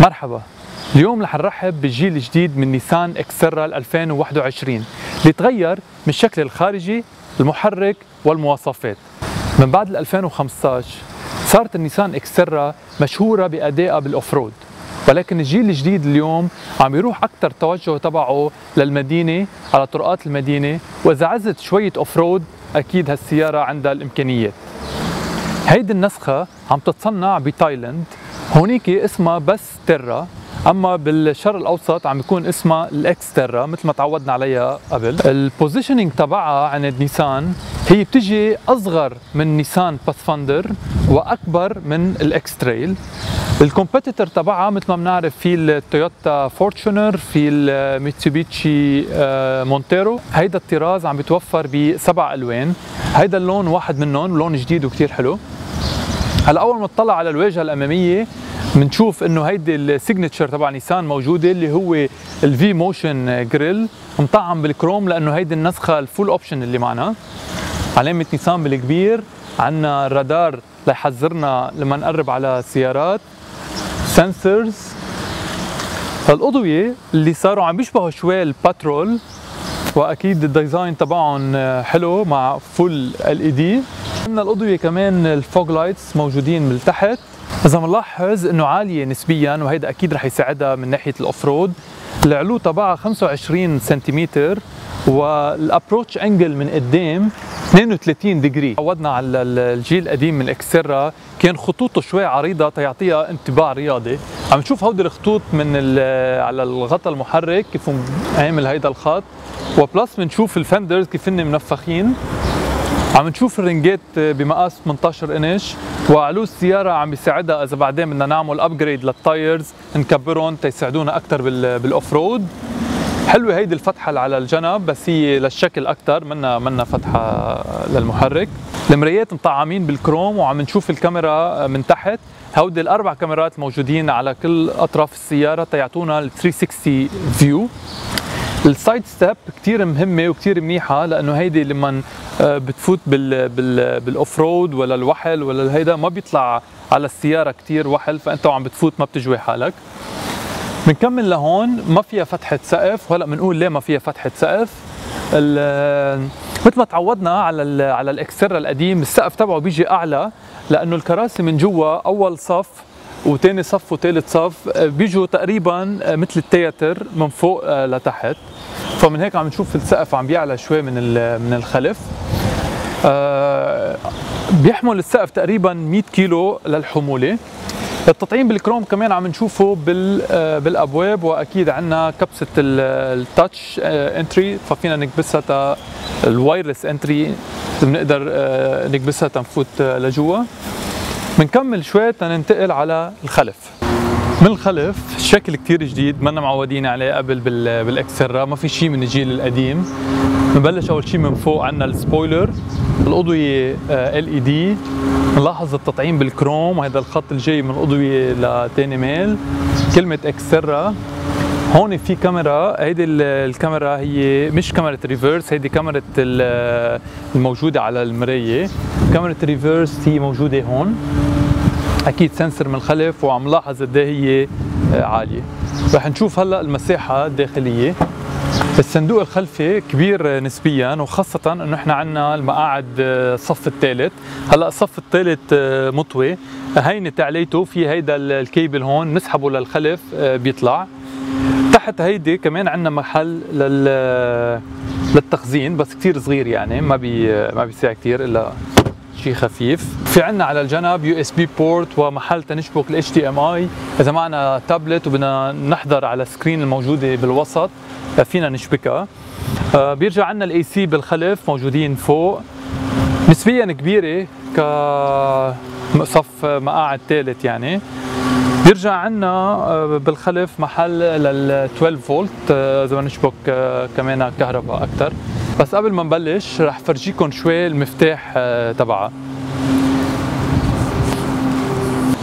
مرحبا. اليوم رح نرحب بالجيل الجديد من نيسان اكسرا 2021 اللي تغير من الشكل الخارجي المحرك والمواصفات. من بعد 2015 صارت النيسان اكسرا مشهورة بأدائها بال off-road ولكن الجيل الجديد اليوم عم يروح أكثر توجه تبعه للمدينة على طرقات المدينة وإذا عزت شوية off-road أكيد هالسيارة عندها الإمكانيات. هيدي النسخة عم تتصنع بتايلاند. هونيك اسمها بس Terra أما بالشرق الأوسط عم يكون اسمها ال Xterra مثل ما تعودنا عليها قبل. ال positioning تبعها عند نيسان هي بتجي أصغر من نيسان Pathfinder وأكبر من ال X-Trail. ال competitor تبعها مثل ما بنعرف في التويوتا Fortuner في الميتسوبيشي Montero هيدا الطراز عم بيتوفر بسبع ألوان. هيدا اللون واحد منهم لون جديد وكثير حلو. هلا اول ما تطلع على الواجهة الأمامية بنشوف إنه هيدي ال signature تبع نيسان موجودة اللي هو ال V-motion grille مطعم بالكروم لأنه هيدي النسخة ال full option اللي معنا. علامة نيسان بالكبير عندنا الرادار ليحذرنا لما نقرب على السيارات sensors هالاضويه اللي صاروا عم بيشبهوا شوي ال Patrol وأكيد ال design تبعهم حلو مع full LED عندنا الأضوية كمان ال fog lights موجودين من تحت اذا بنلاحظ إنه عالية نسبيا وهيدا أكيد رح يساعدها من ناحية ال off-road. العلو تبعها 25 سنتيمتر وال approach angle من قدام 32 degree عودنا على الجيل القديم من الاكسيرا كان خطوطه شوي عريضة تيعطيها انطباع رياضي. عم نشوف هودي الخطوط من على الغطاء المحرك كيف عامل هيدا الخط. و plus بنشوف ال fenders كيف هن منفخين. عم نشوف الرنجات بمقاس 18 انش وعلو السيارة عم بيساعدها إذا بعدين بدنا نعمل upgrade لل tires نكبرهم تيساعدونا أكثر بال off road حلوة هيدي الفتحة اللي على الجنب بس هي للشكل أكثر منا منا فتحة للمحرك. المرايات مطعمين بالكروم وعم نشوف الكاميرا من تحت. هودي الأربع كاميرات موجودين على كل أطراف السيارة تيعطونا ال 360 view ال side step كثير مهمة وكثير منيحة لأنه هيدي لما بتفوت بال بال بال off road ولا الوحل ولا هيدا ما بيطلع على السيارة كثير وحل فأنت وعم بتفوت ما بتجوي حالك. بنكمل لهون ما فيها فتحة سقف. وهلا بنقول ليه ما فيها فتحة سقف؟ مثل ما تعودنا على ال على الاكستيرا القديم السقف تبعه بيجي أعلى لأنه الكراسي من جوا أول صف وثاني صف وثالث صف بيجوا تقريبا مثل التياتر من فوق لتحت. فمن هيك عم نشوف السقف عم بيعلى شوي من من الخلف. بيحمل السقف تقريبا 100 كيلو للحمولة. التطعيم بالكروم كمان عم نشوفه بال بالأبواب وأكيد عندنا كبسة التاتش انتري ففينا نكبسها ال wireless entry بنقدر نكبسها تنفوت لجوا. بنكمل شوي تننتقل على الخلف. من الخلف شكل كتير جديد ما معودين عليه قبل بالاكستيرا ما في شيء من الجيل القديم. بنبلش أول شيء من فوق عندنا ال spoiler الأضوية LED بنلاحظ التطعيم بالكروم وهذا الخط الجاي من الأضوية لتاني ميل. كلمة اكستيرا هون في كاميرا هيدي الكاميرا هي مش كاميرا reverse هيدي كاميرا الموجودة على المراية. كاميرا reverse هي موجودة هون. أكيد sensor من الخلف وعم لاحظ قد هي عالية. رح نشوف هلأ المساحة الداخلية. الصندوق الخلفي كبير نسبيا وخاصة إنه إحنا عندنا المقاعد الصف الثالث، هلأ الصف الثالث مطوي، هينة عليته في هيدا الكيبل هون نسحبه للخلف بيطلع. تحت هيدي كمان عندنا محل لل للتخزين بس كثير صغير يعني ما بي ما بيساع كثير إلا شيء خفيف. في عندنا على الجنب USB port ومحل تنشبك ال HDMI إذا معنا تابلت وبدنا نحضر على ال screen الموجودة بالوسط فينا نشبكها. آه بيرجع عندنا ال AC بالخلف موجودين فوق. نسبيا كبيرة ك صف مقاعد ثالث يعني. بيرجع عندنا بالخلف محل لل 12 فولت إذا بدنا نشبك كمان كهرباء أكثر بس قبل ما نبلش رح فرجيكم شوي المفتاح تبعها.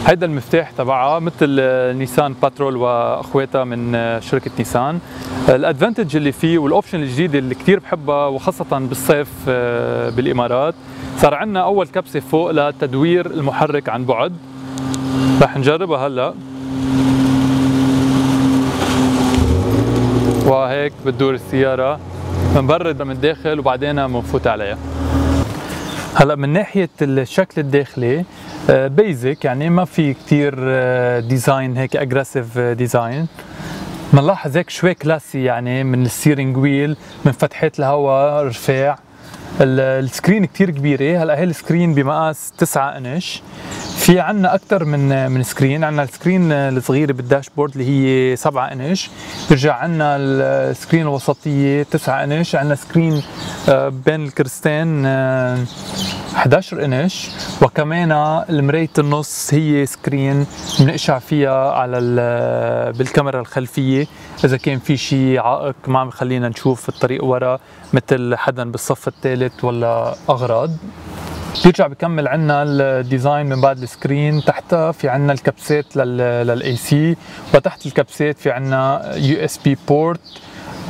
هيدا المفتاح تبعها مثل نيسان باترول وأخواتها من شركة نيسان. ال advantage اللي فيه وال option الجديده اللي كثير بحبها وخاصة بالصيف بالإمارات. صار عندنا أول كبسة فوق لتدوير المحرك عن بعد. رح نجربها هلأ. وهيك بتدور السيارة. بنبرد من الداخل وبعدين بنفوت عليها. هلا من ناحية الشكل الداخلي basic آه، يعني ما في كثير design هيك aggressive design بنلاحظ هيك شوي classy يعني من ال steering wheel من فتحات الهواء رفاع. ال screen كتير كبيرة. هلا هي ال screen بمقاس 9 انش. في عنا أكثر من من screen. عنا ال screen الصغيرة بال dashboard اللي هي 7 انش. بيرجع عنا ال screen الوسطية 9 انش. عنا screen آه، بين الكرسيين 11 آه، انش. وكمان المرايه النص هي screen بنقشع فيها على بالكاميرا الخلفية. إذا كان في شيء عائق ما عم يخلينا نشوف الطريق ورا. مثل حدا بالصف الثالث ولا أغراض. بيرجع بكمل عنا ال design من بعد ال screen. تحتها في عنا الكبسات لل AC وتحت الكبسات في عنا USB port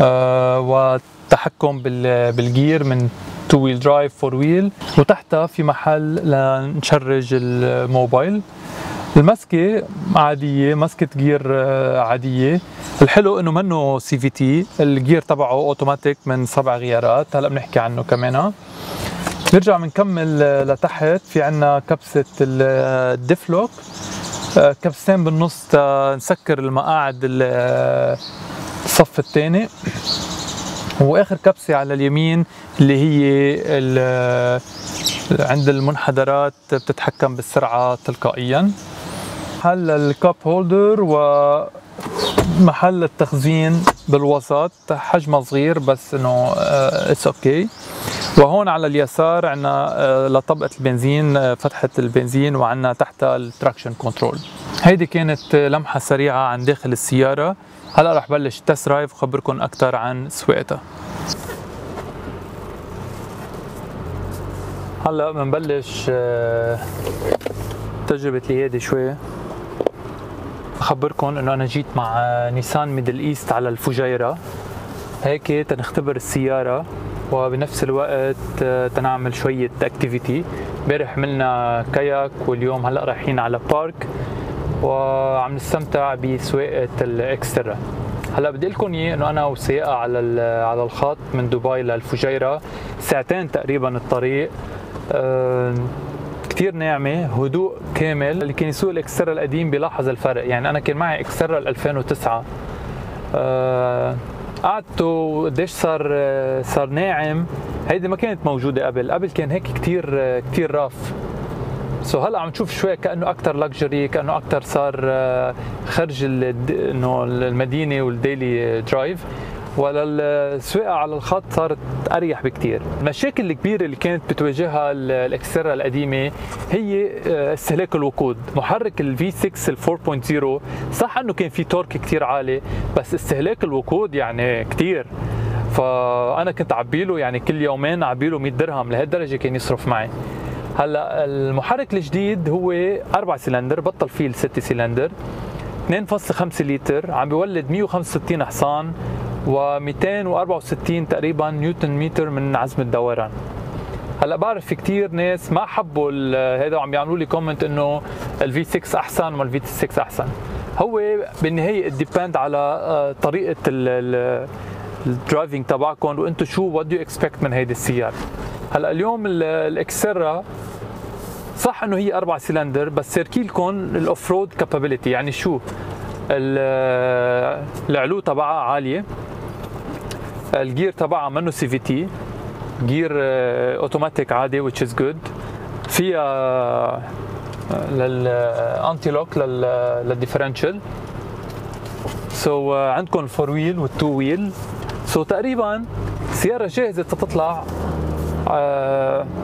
وتحكم بال gear من two wheel drive four wheel وتحتها في محل لنشرج الموبايل. المسكة عادية مسكة gear آه، عادية. الحلو إنه منه CVT ال gear تبعه اوتوماتيك من سبع غيارات. هلا بنحكي عنه كمان. نرجع بنكمل آه، لتحت. في عنا كبسة ال diff lock آه، كبستين بالنص نسكر المقاعد الصف الثاني. وآخر كبسة على اليمين اللي هي عند المنحدرات بتتحكم بالسرعة تلقائيا. محل ال cup holder ومحل التخزين بالوسط حجمه صغير بس إنه it's okay وهون على اليسار عندنا آه، لطبقة البنزين آه، فتحة البنزين وعندنا تحتها ال traction control. هيدي كانت لمحة سريعة عن داخل السيارة. هلا رح بلش test drive وخبركم أكثر عن سواقتها. هلا بنبلش آه، تجربة القياده شوي. أخبركم إنه أنا جيت مع نيسان ميدل إيست على الفجيرة. هيك تنختبر السيارة وبنفس الوقت تنعمل شوية activity امبارح عملنا kayak واليوم هلأ رايحين على بارك وعم نستمتع بسواقة الإكستيرا. هلأ بدي لكم إياه إنه أنا وسياقه على على الخط من دبي للفجيرة ساعتين تقريبا الطريق. أه كثير ناعمه هدوء كامل اللي كان يسوق ال Xterra القديم بيلاحظ الفرق. يعني أنا كان معي Xterra 2009 أه قعدته قديش صار صار ناعم. هيدي ما كانت موجودة قبل. قبل كان هيك كثير كثير rough. so هلأ عم نشوف شوي كأنه أكثر luxury كأنه أكثر صار آه، خرج إنه المدينة وال daily drive وللسواقه على الخط صارت أريح بكثير المشاكل الكبيرة اللي كانت بتواجهها ال Xterra القديمة هي آه، استهلاك الوقود. محرك ال V6 ال 4.0 صح إنه كان في torque كثير عالي بس استهلاك الوقود يعني كثير فأنا كنت عبيله يعني كل يومين عبيله 100 درهم لهالدرجة كان يصرف معي. هلأ المحرك الجديد هو 4 سلندر بطل فيه الست سلندر 2.5 لتر عم بيولد 165 حصان. و264 تقريبا نيوتن متر من عزم الدوران. هلا بعرف في كثير ناس ما حبوا هذا وعم يعملوا لي comment إنه ال V6 أحسن ولا ال V6 أحسن. هو بالنهاية depend على آه، طريقة ال driving تبعكم وأنتم شو what do expect من هيدي السيارة. هلا اليوم الاكسرا صح إنه هي أربع سلندر بس سيركي لكم ال off-road capability يعني شو؟ العلو تبعها عالية. ال gear تبعها منه CVT gear automatic عادي which is good. فيها ال anti-lock لل differential so عندكم ال four wheel وال two wheel so تقريبا سيارة جاهزة تطلع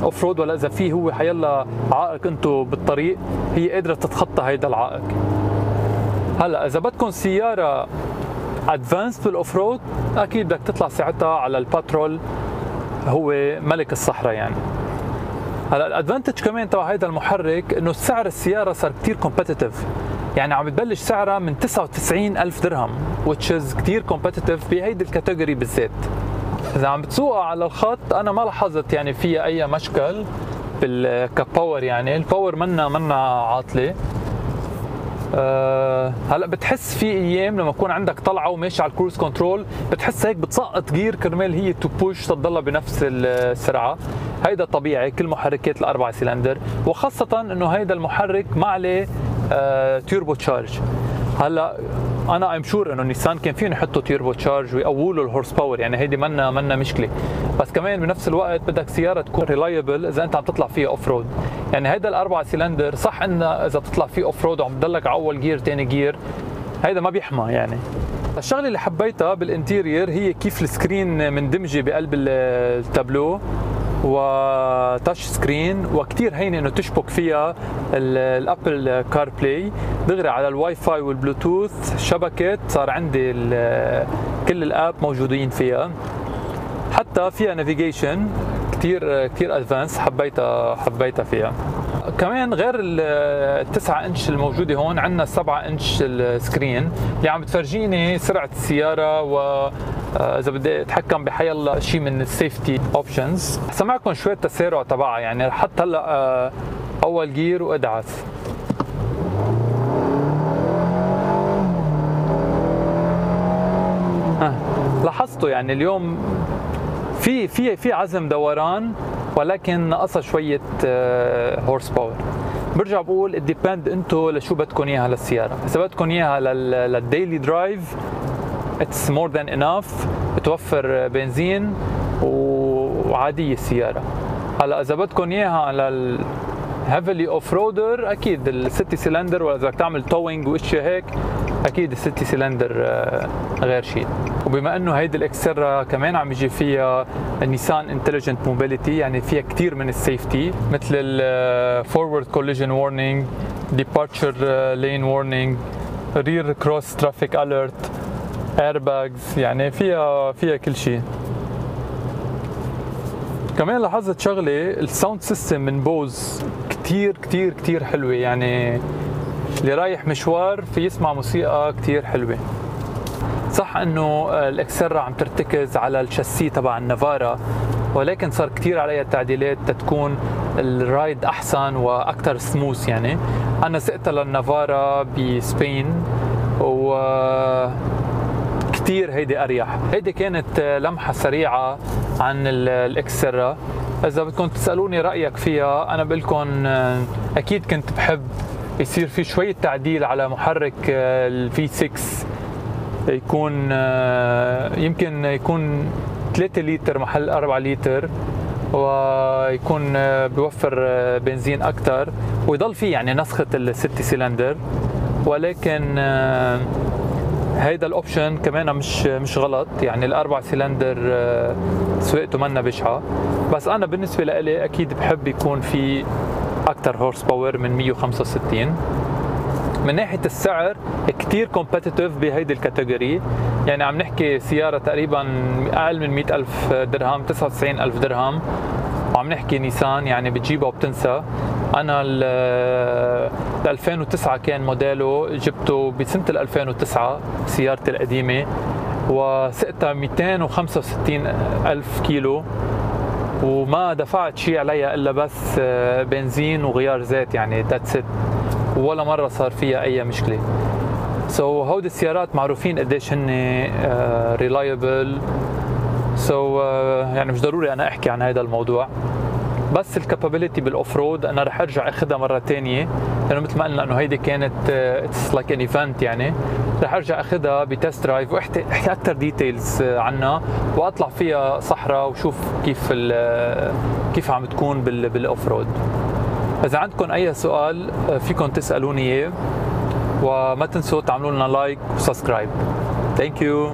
off uh, road ولا إذا في هو حيلا عائق أنتم بالطريق. هي قادرة تتخطى هيدا العائق. هلأ إذا بدكم سيارة advanced بال off-road أكيد بدك تطلع ساعتها على الباترول هو ملك الصحراء يعني. هلا ال advantage كمان تبع هذا المحرك إنه سعر السيارة صار كثير competitive يعني عم بتبلش سعرها من 99 ألف درهم which is كثير competitive بهيدي ال category بالذات. إذا عم بتسوقها على الخط أنا ما لاحظت يعني فيها أي مشكل بال power يعني. ال power منا منا عاطلة. أه هلا بتحس في أيام لما يكون عندك طلعة وماشي على ال cruise control بتحس هيك بتسقط gear كرمال هي to push تضلها بنفس السرعة. هيدا طبيعي كل محركات الاربعه سلندر وخاصة إنه هيدا المحرك ما عليه turbocharge هلا أنا I'm sure إنه نيسان كان فيهم يحطوا turbocharge ويقولوا ال horsepower يعني هيدي منا منا مشكلة. بس كمان بنفس الوقت بدك سيارة تكون reliable إذا أنت عم تطلع فيها off-road يعني هيدا الاربعه سلندر صح انه إذا بتطلع فيه off-road وعم تضلك على أول gear ثاني gear هيدا ما بيحمى يعني. الشغلة اللي حبيتها بال interior هي كيف ال screen مندمجة بقلب التابلو. و touch screen وكثير هينة إنه تشبك فيها ال Apple CarPlay دغري على ال Wi-Fi وال Bluetooth شبكت صار عندي كل ال app موجودين فيها. حتى فيها navigation كثير كثير advanced حبيتها حبيتها فيها. كمان غير التسعة إنش الموجودة هون عندنا السبعة inch ال screen اللي عم بتفرجيني سرعة السيارة و إذا بدي أتحكم بحي الله شيء من ال safety options سمعكم شوية التسارع تبعها يعني حتى هلأ آه، أول gear وأدعس. لاحظتوا يعني اليوم في في في عزم دوران ولكن ناقصها شوية horse آه، power برجع بقول ال depend انتو لشو بدكم إياها للسيارة. إذا بدكم إياها لل daily drive it's more than enough بتوفر بنزين وعادية السيارة. هلا إذا بدكم إياها لل heavily off-roader أكيد الستي سلندر ولا إذا بدك تعمل towing واشياء هيك أكيد الستي سلندر آه، غير شيء. وبما إنه هيدي الاكسرا كمان عم يجي فيها ال Nissan Intelligent Mobility يعني فيها كثير من ال safety مثل ال forward collision warning departure lane warning rear cross traffic alert airbags يعني فيها فيها كل شيء. كمان لاحظت شغلة ال sound system من Bose كتير كتير كتير حلوة. يعني اللي رايح مشوار في يسمع موسيقى كتير حلوة. صح إنه الاكسرا عم ترتكز على الشاسي تبع النافارا ولكن صار كثير عليها تعديلات تتكون ال ride أحسن وأكثر سموث يعني. أنا سقتها للنافارا بسبين و كثير هيدي أريح. هيدي كانت لمحة سريعة عن الاكسرا إذا بدكم تسألوني رأيك فيها أنا بقول لكم أكيد كنت بحب يصير في شوية تعديل على محرك الفي 6 يكون يمكن يكون 3 لتر محل 4 لتر ويكون بيوفر بنزين أكثر ويضل في يعني نسخة الستة سلندر ولكن هيدا ال option كمان مش مش غلط. يعني الأربع سلندر آه، سواقته منا بشعه بس أنا بالنسبة لي أكيد بحب يكون في أكثر horsepower من 165 من ناحية السعر كثير competitive بهيدي ال category يعني عم نحكي سيارة تقريبا أقل من 100 ألف درهم 99 ألف درهم. وعم نحكي نيسان يعني بتجيبها وبتنسى. أنا ال 2009 كان موديله جبته بسنة 2009 سيارتي القديمة وسقتها 265 ألف كيلو وما دفعت شيء عليها إلا بس آه، بنزين وغيار زيت يعني ذاتس ات ولا مرة صار فيها أي مشكلة. so so, هودي السيارات معروفين قديش هن reliable so يعني مش ضروري أنا أحكي عن هذا الموضوع. بس ال capability بال off-road أنا رح أرجع أخذها مرة ثانية لأنه مثل ما قلنا إنه هيدي كانت it's like an event يعني. رح أرجع أخذها ب test drive واحكي أحكي أكثر details عنها وأطلع فيها صحراء وشوف كيف كيف عم تكون بال off-road إذا عندكم أي سؤال آه، فيكم تسألوني إياه وما تنسوا تعملوا لنا like و subscribe. Thank you